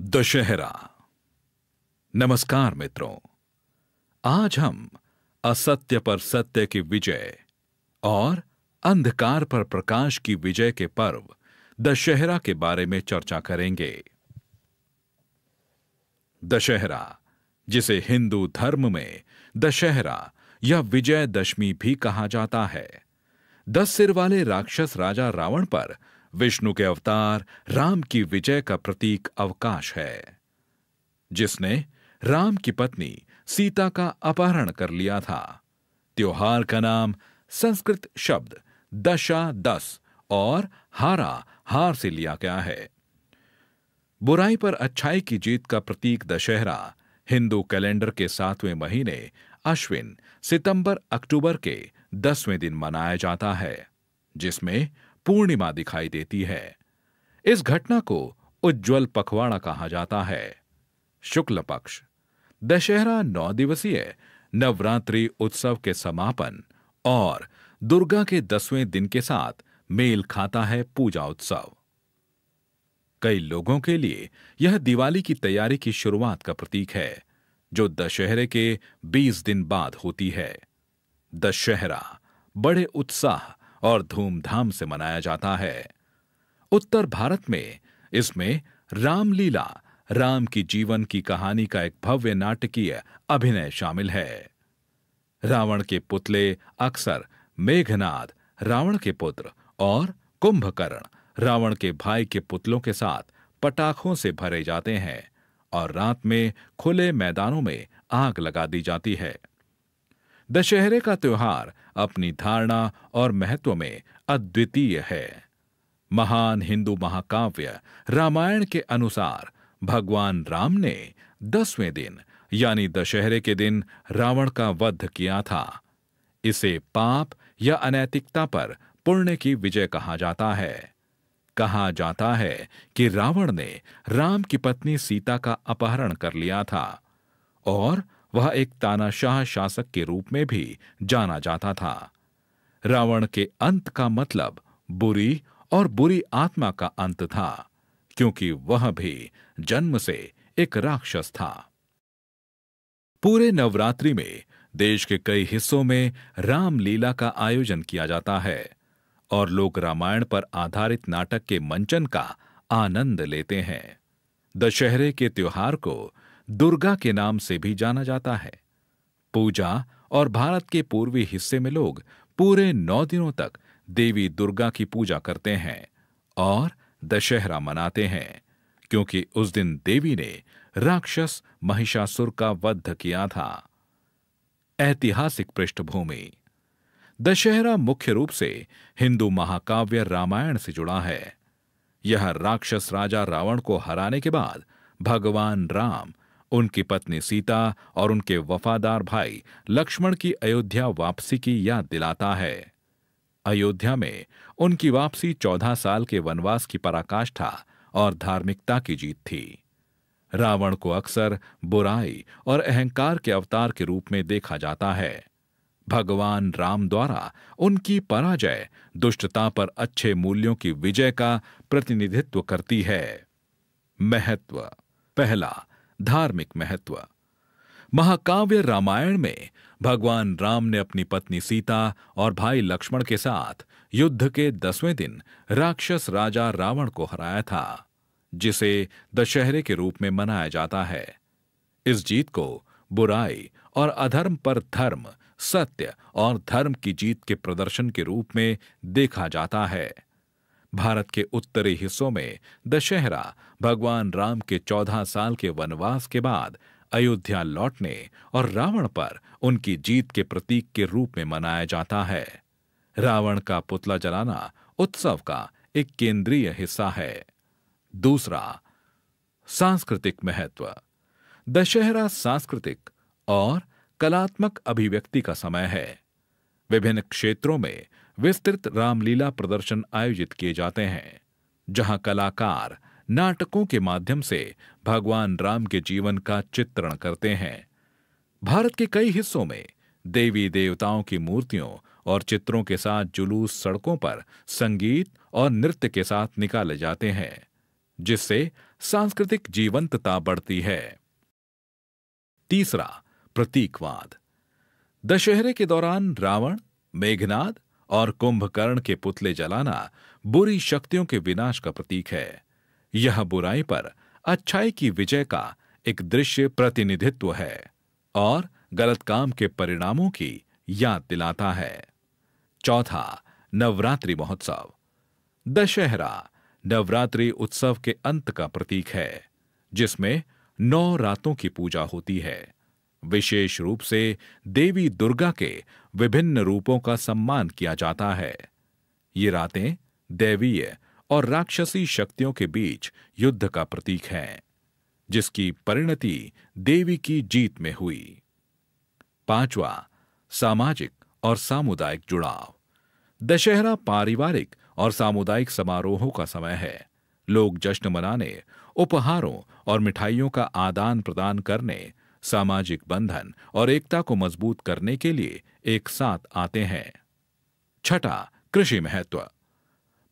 दशहरा। नमस्कार मित्रों। आज हम असत्य पर सत्य की विजय और अंधकार पर प्रकाश की विजय के पर्व दशहरा के बारे में चर्चा करेंगे। दशहरा, जिसे हिंदू धर्म में दशहरा या विजय दशमी भी कहा जाता है, दस सिर वाले राक्षस राजा रावण पर विष्णु के अवतार राम की विजय का प्रतीक अवकाश है। जिसने राम की पत्नी सीता का अपहरण कर लिया था। त्योहार का नाम संस्कृत शब्द दशा दस और हारा हार से लिया गया है। बुराई पर अच्छाई की जीत का प्रतीक दशहरा हिंदू कैलेंडर के सातवें महीने अश्विन सितंबर अक्टूबर के दसवें दिन मनाया जाता है, जिसमें पूर्णिमा दिखाई देती है। इस घटना को उज्जवल पखवाड़ा कहा जाता है। शुक्ल पक्ष, दशहरा नौ दिवसीय नवरात्रि उत्सव के समापन और दुर्गा के दसवें दिन के साथ मेल खाता है पूजा उत्सव। कई लोगों के लिए यह दिवाली की तैयारी की शुरुआत का प्रतीक है, जो दशहरे के 20 दिन बाद होती है। दशहरा बड़े उत्साह और धूमधाम से मनाया जाता है। उत्तर भारत में इसमें रामलीला, राम की जीवन की कहानी का एक भव्य नाटकीय अभिनय शामिल है। रावण के पुतले अक्सर मेघनाद, रावण के पुत्र और कुंभकर्ण, रावण के भाई के पुतलों के साथ पटाखों से भरे जाते हैं और रात में खुले मैदानों में आग लगा दी जाती है। दशहरे का त्योहार अपनी धारणा और महत्व में अद्वितीय है। महान हिंदू महाकाव्य रामायण के अनुसार भगवान राम ने दसवें दिन, यानी दशहरे के दिन, रावण का वध किया था। इसे पाप या अनैतिकता पर पुण्य की विजय कहा जाता है। कहा जाता है कि रावण ने राम की पत्नी सीता का अपहरण कर लिया था और वह एक तानाशाह शासक के रूप में भी जाना जाता था। रावण के अंत का मतलब बुरी और बुरी आत्मा का अंत था, क्योंकि वह भी जन्म से एक राक्षस था। पूरे नवरात्रि में देश के कई हिस्सों में रामलीला का आयोजन किया जाता है और लोग रामायण पर आधारित नाटक के मंचन का आनंद लेते हैं। दशहरे के त्योहार को दुर्गा के नाम से भी जाना जाता है। पूजा और भारत के पूर्वी हिस्से में लोग पूरे नौ दिनों तक देवी दुर्गा की पूजा करते हैं और दशहरा मनाते हैं, क्योंकि उस दिन देवी ने राक्षस महिषासुर का वध किया था। ऐतिहासिक पृष्ठभूमि। दशहरा मुख्य रूप से हिंदू महाकाव्य रामायण से जुड़ा है। यह राक्षस राजा रावण को हराने के बाद भगवान राम उनकी पत्नी सीता और उनके वफादार भाई लक्ष्मण की अयोध्या वापसी की याद दिलाता है। अयोध्या में उनकी वापसी चौदह साल के वनवास की पराकाष्ठा और धार्मिकता की जीत थी। रावण को अक्सर बुराई और अहंकार के अवतार के रूप में देखा जाता है। भगवान राम द्वारा उनकी पराजय दुष्टता पर अच्छे मूल्यों की विजय का प्रतिनिधित्व करती है। महत्व पहला धार्मिक महत्व। महाकाव्य रामायण में भगवान राम ने अपनी पत्नी सीता और भाई लक्ष्मण के साथ युद्ध के दसवें दिन राक्षस राजा रावण को हराया था, जिसे दशहरे के रूप में मनाया जाता है। इस जीत को बुराई और अधर्म पर धर्म, सत्य और धर्म की जीत के प्रदर्शन के रूप में देखा जाता है। भारत के उत्तरी हिस्सों में दशहरा, भगवान राम के चौदह साल के वनवास के बाद अयोध्या लौटने और रावण पर उनकी जीत के प्रतीक के रूप में मनाया जाता है। रावण का पुतला जलाना उत्सव का एक केंद्रीय हिस्सा है। दूसरा, सांस्कृतिक महत्व। दशहरा सांस्कृतिक और कलात्मक अभिव्यक्ति का समय है। विभिन्न क्षेत्रों में विस्तृत रामलीला प्रदर्शन आयोजित किए जाते हैं, जहाँ कलाकार नाटकों के माध्यम से भगवान राम के जीवन का चित्रण करते हैं। भारत के कई हिस्सों में देवी देवताओं की मूर्तियों और चित्रों के साथ जुलूस सड़कों पर संगीत और नृत्य के साथ निकाले जाते हैं, जिससे सांस्कृतिक जीवंतता बढ़ती है। तीसरा, प्रतीकवाद। दशहरे के दौरान रावण, मेघनाद और कुंभकर्ण के पुतले जलाना बुरी शक्तियों के विनाश का प्रतीक है। यह बुराई पर अच्छाई की विजय का एक दृश्य प्रतिनिधित्व है और गलत काम के परिणामों की याद दिलाता है। चौथा नवरात्रि महोत्सव। दशहरा नवरात्रि उत्सव के अंत का प्रतीक है, जिसमें नौ रातों की पूजा होती है। विशेष रूप से देवी दुर्गा के विभिन्न रूपों का सम्मान किया जाता है। ये रातें दैवीय और राक्षसी शक्तियों के बीच युद्ध का प्रतीक है, जिसकी परिणति देवी की जीत में हुई। पांचवा, सामाजिक और सामुदायिक जुड़ाव। दशहरा पारिवारिक और सामुदायिक समारोहों का समय है। लोग जश्न मनाने, उपहारों और मिठाइयों का आदान प्रदान करने सामाजिक बंधन और एकता को मज़बूत करने के लिए एक साथ आते हैं। छठा, कृषि महत्व।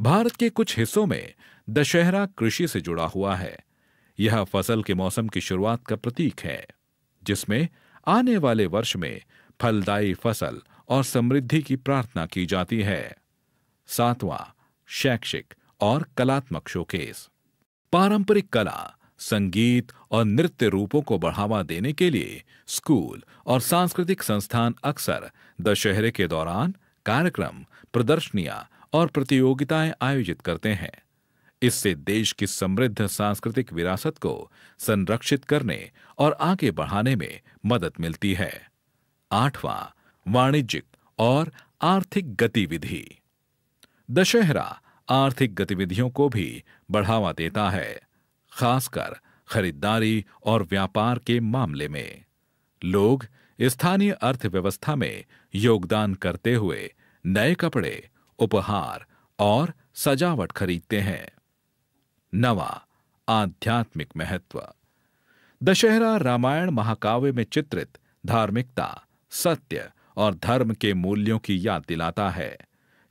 भारत के कुछ हिस्सों में दशहरा कृषि से जुड़ा हुआ है। यह फ़सल के मौसम की शुरुआत का प्रतीक है, जिसमें आने वाले वर्ष में फलदायी फ़सल और समृद्धि की प्रार्थना की जाती है। सातवां, शैक्षिक और कलात्मक शोकेस। पारंपरिक कला संगीत और नृत्य रूपों को बढ़ावा देने के लिए स्कूल और सांस्कृतिक संस्थान अक्सर दशहरे के दौरान कार्यक्रम, प्रदर्शनियाँ और प्रतियोगिताएँ आयोजित करते हैं। इससे देश की समृद्ध सांस्कृतिक विरासत को संरक्षित करने और आगे बढ़ाने में मदद मिलती है। आठवां, वाणिज्यिक और आर्थिक गतिविधि। दशहरा आर्थिक गतिविधियों को भी बढ़ावा देता है। खासकर खरीदारी और व्यापार के मामले में। लोग स्थानीय अर्थव्यवस्था में योगदान करते हुए नए कपड़े, उपहार और सजावट खरीदते हैं। नवा, आध्यात्मिक महत्व। दशहरा रामायण महाकाव्य में चित्रित धार्मिकता, सत्य और धर्म के मूल्यों की याद दिलाता है।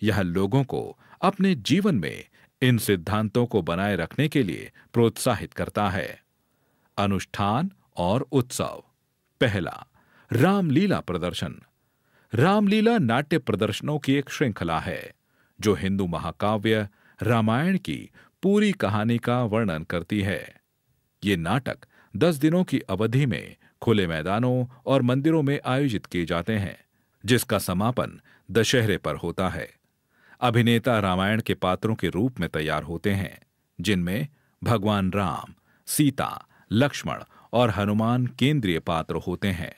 यह लोगों को अपने जीवन में इन सिद्धांतों को बनाए रखने के लिए प्रोत्साहित करता है। अनुष्ठान और उत्सव। पहला, रामलीला प्रदर्शन। रामलीला नाट्य प्रदर्शनों की एक श्रृंखला है, जो हिंदू महाकाव्य, रामायण की पूरी कहानी का वर्णन करती है। ये नाटक दस दिनों की अवधि में खुले मैदानों और मंदिरों में आयोजित किए जाते हैं, जिसका समापन दशहरे पर होता है। अभिनेता रामायण के पात्रों के रूप में तैयार होते हैं, जिनमें भगवान राम, सीता, लक्ष्मण और हनुमान केंद्रीय पात्र होते हैं।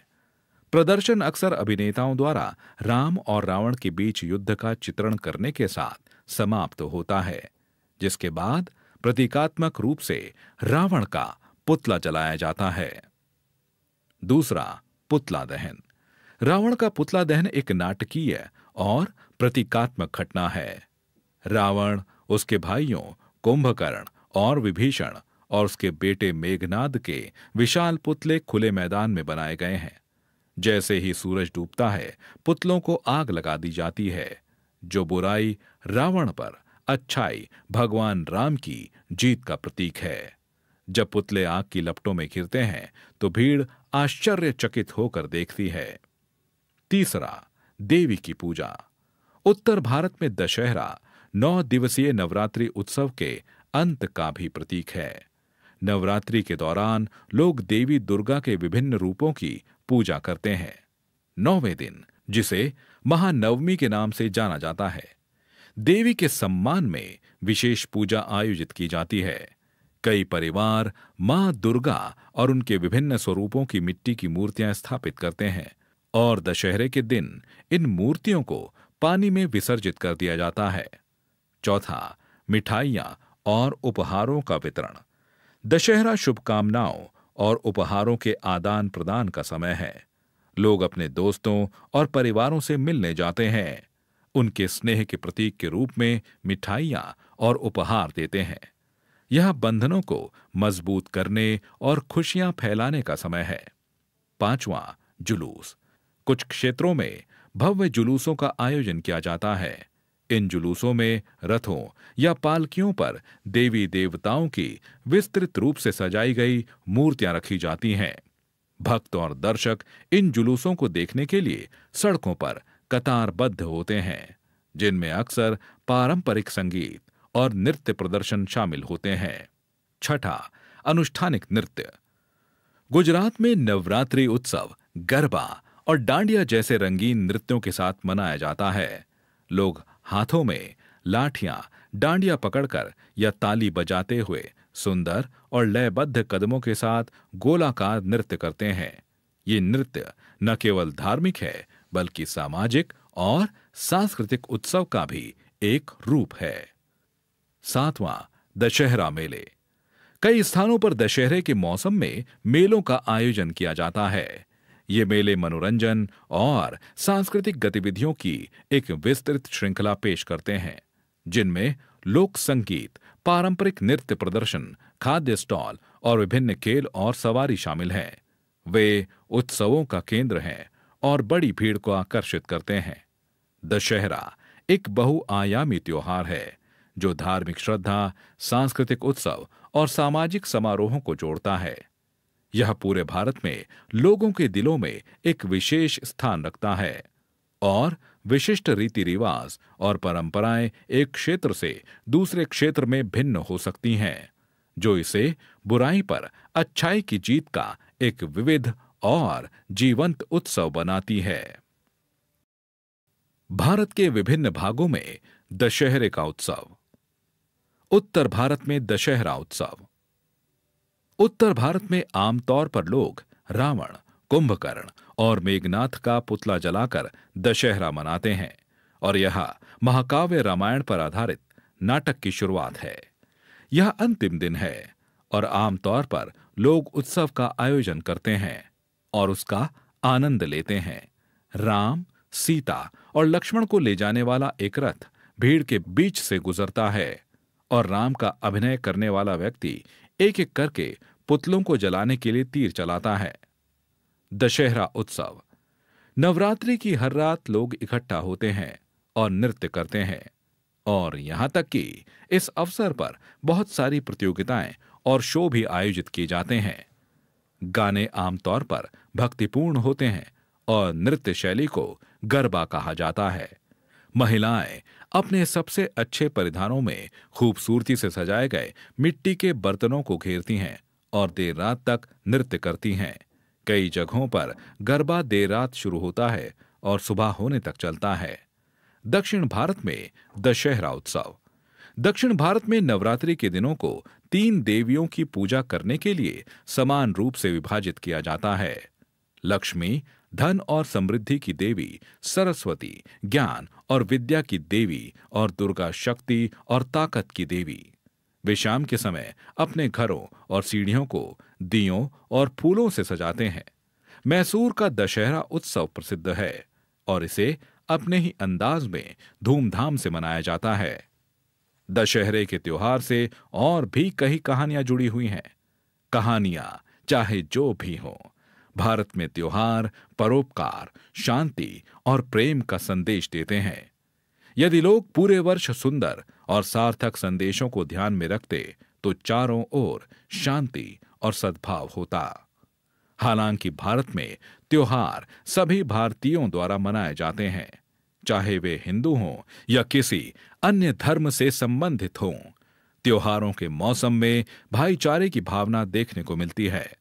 प्रदर्शन अक्सर अभिनेताओं द्वारा राम और रावण के बीच युद्ध का चित्रण करने के साथ समाप्त होता है, जिसके बाद प्रतीकात्मक रूप से रावण का पुतला जलाया जाता है। दूसरा, पुतला दहन। रावण का पुतला दहन एक नाटकीय और प्रतीकात्मक घटना है। रावण, उसके भाइयों, कुंभकर्ण और विभीषण और उसके बेटे मेघनाद के विशाल पुतले खुले मैदान में बनाए गए हैं। जैसे ही सूरज डूबता है, पुतलों को आग लगा दी जाती है। जो बुराई रावण पर, अच्छाई भगवान राम की जीत का प्रतीक है। जब पुतले आग की लपटों में गिरते हैं तो भीड़ आश्चर्यचकित होकर देखती है। तीसरा, देवी की पूजा। उत्तर भारत में दशहरा, नौ दिवसीय नवरात्रि उत्सव के अंत का भी प्रतीक है। नवरात्रि के दौरान लोग देवी दुर्गा के विभिन्न रूपों की पूजा करते हैं। नौवें दिन, जिसे महानवमी के नाम से जाना जाता है। देवी के सम्मान में विशेष पूजा आयोजित की जाती है। कई परिवार माँ दुर्गा और उनके विभिन्न स्वरूपों की मिट्टी की मूर्तियाँ स्थापित करते हैं और दशहरे के दिन इन मूर्तियों को पानी में विसर्जित कर दिया जाता है। चौथा, मिठाइयाँ और उपहारों का वितरण। दशहरा शुभकामनाओं और उपहारों के आदान प्रदान का समय है। लोग अपने दोस्तों और परिवारों से मिलने जाते हैं। उनके स्नेह के प्रतीक के रूप में मिठाइयाँ और उपहार देते हैं। यह बंधनों को मज़बूत करने और खुशियाँ फैलाने का समय है। पांचवा, जुलूस। कुछ क्षेत्रों में भव्य जुलूसों का आयोजन किया जाता है। इन जुलूसों में रथों या पालकियों पर देवी देवताओं की विस्तृत रूप से सजाई गई मूर्तियाँ रखी जाती हैं। भक्त और दर्शक इन जुलूसों को देखने के लिए सड़कों पर कतारबद्ध होते हैं, जिनमें अक्सर पारंपरिक संगीत और नृत्य प्रदर्शन शामिल होते हैं। छठा, अनुष्ठानिक नृत्य। गुजरात में नवरात्रि उत्सव गरबा और डांडिया जैसे रंगीन नृत्यों के साथ मनाया जाता है। लोग हाथों में लाठियाँ डांडिया पकड़कर या ताली बजाते हुए सुंदर और लयबद्ध कदमों के साथ गोलाकार नृत्य करते हैं। ये नृत्य न केवल धार्मिक है, बल्कि सामाजिक और सांस्कृतिक उत्सव का भी एक रूप है। सातवां दशहरा मेले। कई स्थानों पर दशहरे के मौसम में मेलों का आयोजन किया जाता है। ये मेले मनोरंजन और सांस्कृतिक गतिविधियों की एक विस्तृत श्रृंखला पेश करते हैं, जिनमें लोक संगीत, पारंपरिक नृत्य प्रदर्शन, खाद्य स्टॉल और विभिन्न खेल और सवारी शामिल हैं। वे उत्सवों का केंद्र हैं और बड़ी भीड़ को आकर्षित करते हैं। दशहरा एक बहुआयामी त्योहार है, जो धार्मिक श्रद्धा, सांस्कृतिक उत्सव और सामाजिक समारोहों को जोड़ता है। यह पूरे भारत में लोगों के दिलों में एक विशेष स्थान रखता है और विशिष्ट रीति रिवाज और परंपराएँ एक क्षेत्र से दूसरे क्षेत्र में भिन्न हो सकती हैं, जो इसे बुराई पर अच्छाई की जीत का एक विविध और जीवंत उत्सव बनाती है। भारत के विभिन्न भागों में दशहरे का उत्सव, उत्तर भारत में दशहरा उत्सव उत्तर भारत में आमतौर पर लोग रावण, कुंभकर्ण और मेघनाथ का पुतला जलाकर दशहरा मनाते हैं और यह महाकाव्य रामायण पर आधारित नाटक की शुरुआत है। यह अंतिम दिन है और आमतौर पर लोग उत्सव का आयोजन करते हैं और उसका आनंद लेते हैं। राम, सीता और लक्ष्मण को ले जाने वाला एक रथ भीड़ के बीच से गुजरता है और राम का अभिनय करने वाला व्यक्ति एक एक करके पुतलों को जलाने के लिए तीर चलाता है। दशहरा उत्सव। नवरात्रि की हर रात लोग इकट्ठा होते हैं और नृत्य करते हैं। और यहाँ तक कि इस अवसर पर बहुत सारी प्रतियोगिताएँ और शो भी आयोजित किए जाते हैं। गाने आमतौर पर भक्तिपूर्ण होते हैं और नृत्य शैली को गरबा कहा जाता है। महिलाएँ अपने सबसे अच्छे परिधानों में खूबसूरती से सजाए गए मिट्टी के बर्तनों को घेरती हैं और देर रात तक नृत्य करती हैं। कई जगहों पर गरबा देर रात शुरू होता है और सुबह होने तक चलता है। दक्षिण भारत में दशहरा उत्सव। दक्षिण भारत में नवरात्रि के दिनों को तीन देवियों की पूजा करने के लिए समान रूप से विभाजित किया जाता है। लक्ष्मी, धन और समृद्धि की देवी, सरस्वती, ज्ञान और विद्या की देवी और दुर्गा शक्ति और ताकत की देवी। वे शाम के समय अपने घरों और सीढ़ियों को दियों और फूलों से सजाते हैं। मैसूर का दशहरा उत्सव प्रसिद्ध है और इसे अपने ही अंदाज में धूमधाम से मनाया जाता है। दशहरे के त्योहार से और भी कई कहानियाँ जुड़ी हुई हैं। कहानियाँ चाहे जो भी हों, भारत में त्योहार परोपकार, शांति और प्रेम का संदेश देते हैं। यदि लोग पूरे वर्ष सुंदर और सार्थक संदेशों को ध्यान में रखते तो चारों ओर शांति और सद्भाव होता। हालाँकि भारत में त्योहार सभी भारतीयों द्वारा मनाए जाते हैं। चाहे वे हिंदू हों या किसी अन्य धर्म से संबंधित हों, त्योहारों के मौसम में भाईचारे की भावना देखने को मिलती है।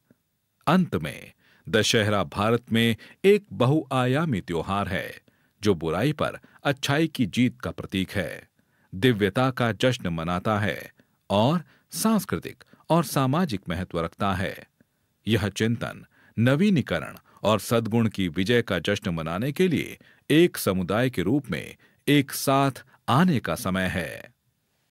अंत में, दशहरा भारत में एक बहुआयामी त्योहार है, जो बुराई पर अच्छाई की जीत का प्रतीक है। दिव्यता का जश्न मनाता है और सांस्कृतिक और सामाजिक महत्व रखता है। यह चिंतन, नवीनीकरण और सद्गुण की विजय का जश्न मनाने के लिए एक समुदाय के रूप में एक साथ आने का समय है।